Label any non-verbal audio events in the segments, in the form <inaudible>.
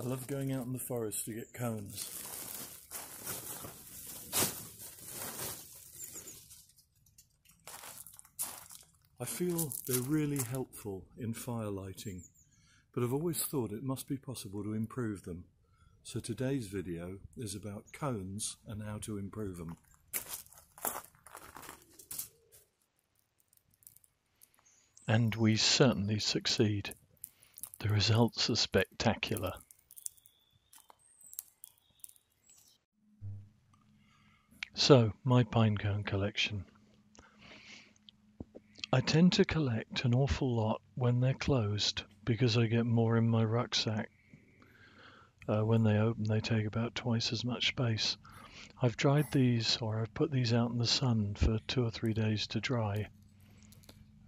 I love going out in the forest to get cones. I feel they're really helpful in fire lighting, but I've always thought it must be possible to improve them. So today's video is about cones and how to improve them. And we certainly succeed. The results are spectacular. So, my pinecone collection. I tend to collect an awful lot when they're closed because I get more in my rucksack. Uh, when they open, they take about twice as much space. I've dried these, or I've put these out in the sun for two or three days to dry.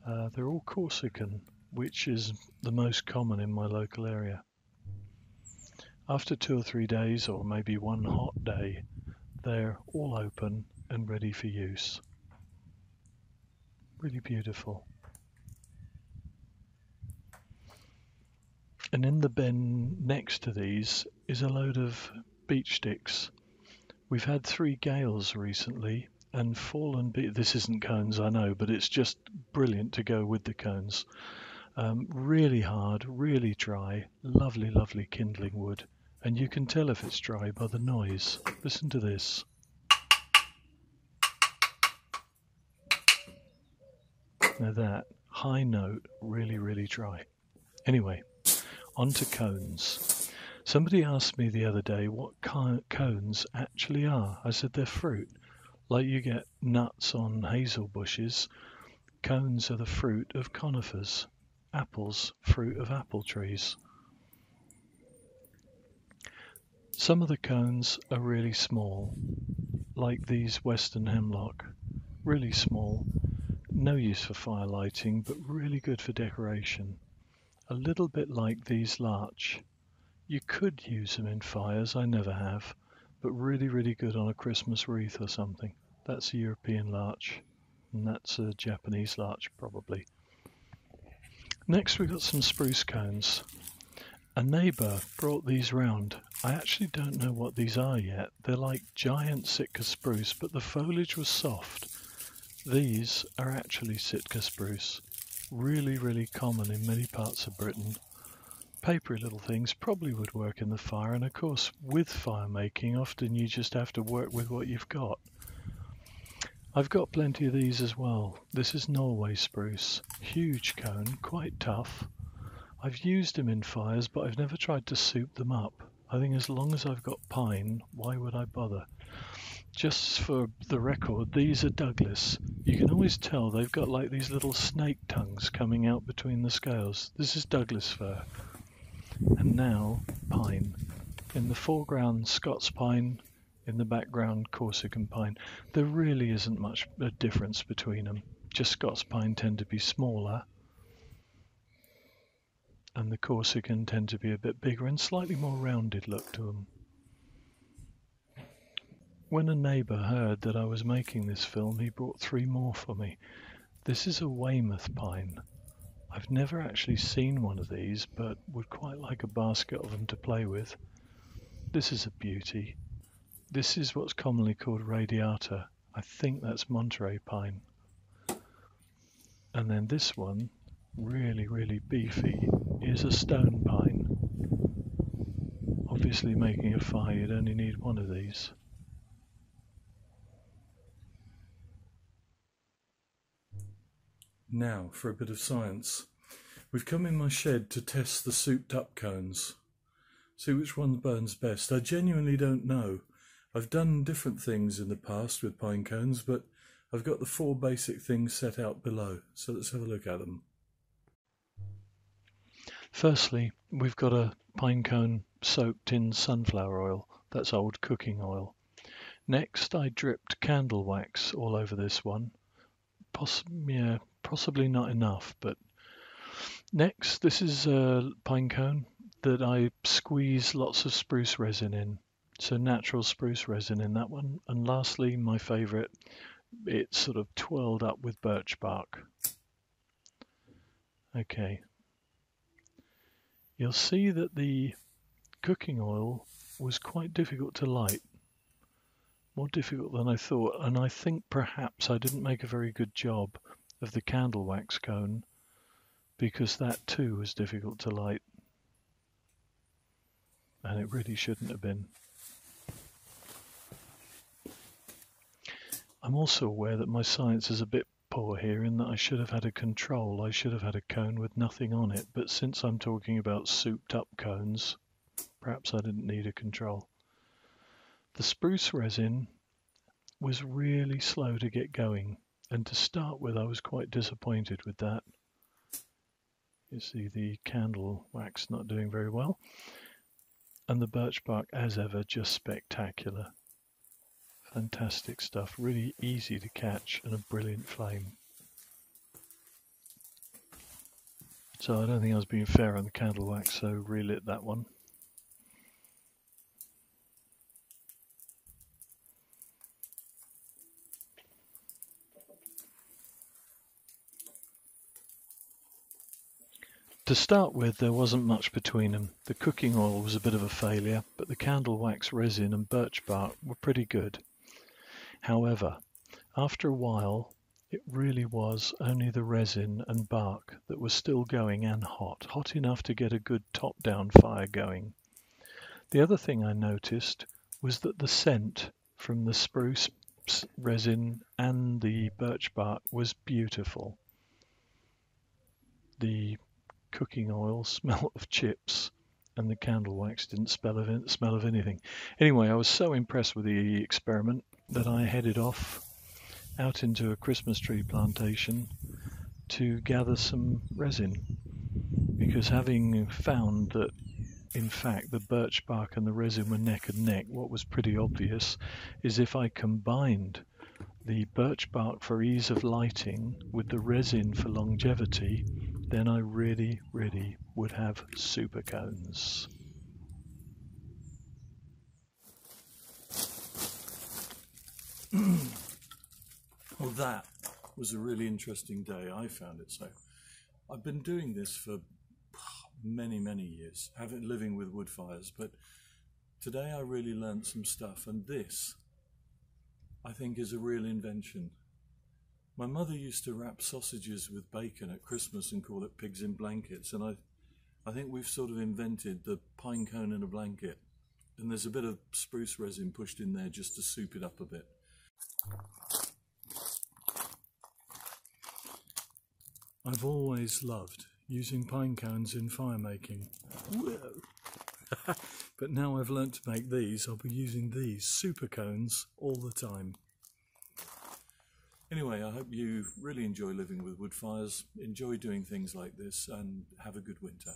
Uh, they're all Corsican, which is the most common in my local area. After two or three days, or maybe one hot day, they're all open and ready for use. Really beautiful. And in the bin next to these is a load of beech sticks. We've had three gales recently and fallen be- this isn't cones I know but it's just brilliant to go with the cones um, really hard really dry lovely lovely kindling wood and you can tell if it's dry by the noise. Listen to this. Now that high note really really dry. Anyway onto cones. Somebody asked me the other day what cones actually are. I said they're fruit. Like you get nuts on hazel bushes, cones are the fruit of conifers, apples, fruit of apple trees. Some of the cones are really small, like these western hemlock, really small, no use for fire lighting, but really good for decoration. A little bit like these larch. You could use them in fires, I never have, but really, really good on a Christmas wreath or something. That's a European larch, and that's a Japanese larch probably. Next we've got some spruce cones. A neighbour brought these round. I actually don't know what these are yet. They're like giant Sitka spruce, but the foliage was soft. These are actually Sitka spruce. Really, really common in many parts of Britain. Papery little things probably would work in the fire, and of course, with fire making, often you just have to work with what you've got. I've got plenty of these as well. This is Norway spruce. Huge cone, quite tough. I've used them in fires, but I've never tried to soup them up. I think as long as I've got pine, why would I bother? Just for the record, these are Douglas. You can always tell they've got like these little snake tongues coming out between the scales. This is Douglas fir. And now, pine. In the foreground, Scots pine, in the background Corsican pine. There really isn't much a difference between them. Just Scots pine tend to be smaller and the Corsican tend to be a bit bigger and slightly more rounded look to them. When a neighbour heard that I was making this film, he brought three more for me. This is a Weymouth pine. I've never actually seen one of these, but would quite like a basket of them to play with. This is a beauty. This is what's commonly called radiata. I think that's Monterey pine. And then this one, really, really beefy, is a stone pine. Obviously making a fire you'd only need one of these. Now for a bit of science. We've come in my shed to test the souped up cones. See which one burns best. I genuinely don't know. I've done different things in the past with pine cones, but I've got the four basic things set out below. So let's have a look at them. Firstly, we've got a pine cone soaked in sunflower oil. That's old cooking oil. Next, I dripped candle wax all over this one. Poss yeah, possibly not enough, but next, this is a pine cone that I squeeze lots of spruce resin in. So natural spruce resin in that one. And lastly, my favorite, it's sort of twirled up with birch bark. Okay. You'll see that the cooking oil was quite difficult to light. More difficult than I thought, and I think perhaps I didn't make a very good job of the candle wax cone because that too was difficult to light. And it really shouldn't have been. I'm also aware that my science is a bit poor here in that I should have had a control. I should have had a cone with nothing on it, but since I'm talking about souped up cones, perhaps I didn't need a control. The spruce resin was really slow to get going, and to start with I was quite disappointed with that. You see the candle wax not doing very well, and the birch bark as ever just spectacular. Fantastic stuff, really easy to catch and a brilliant flame. So I don't think I was being fair on the candle wax, so relit that one. To start with, there wasn't much between them. The cooking oil was a bit of a failure, but the candle wax resin and birch bark were pretty good. However, after a while it really was only the resin and bark that was still going and hot, hot enough to get a good top-down fire going. The other thing I noticed was that the scent from the spruce resin and the birch bark was beautiful. The cooking oil <laughs> smell of chips and the candle wax didn't smell of, smell of anything. Anyway, I was so impressed with the experiment that I headed off out into a Christmas tree plantation to gather some resin because having found that in fact the birch bark and the resin were neck and neck what was pretty obvious is if I combined the birch bark for ease of lighting with the resin for longevity then I really really would have super cones. <clears throat> well, that was a really interesting day. I found it so. I've been doing this for many, many years, having living with wood fires, but today I really learned some stuff, and this, I think, is a real invention. My mother used to wrap sausages with bacon at Christmas and call it pigs in blankets, and I, I think we've sort of invented the pine cone in a blanket, and there's a bit of spruce resin pushed in there just to soup it up a bit. I've always loved using pine cones in fire making. <laughs> but now I've learnt to make these, I'll be using these super cones all the time. Anyway, I hope you really enjoy living with wood fires, enjoy doing things like this, and have a good winter.